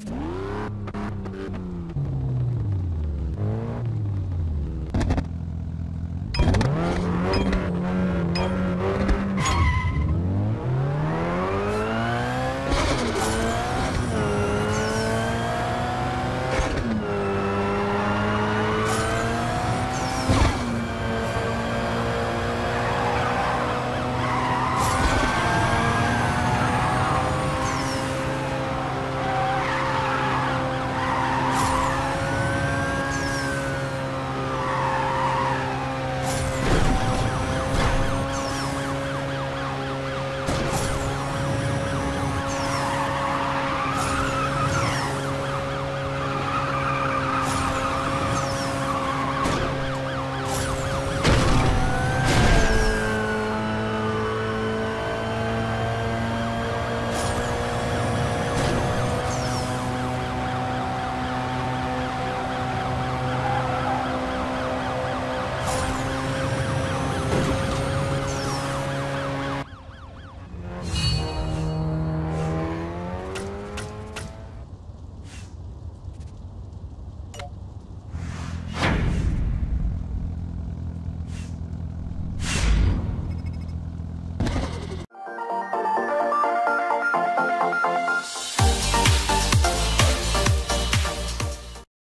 you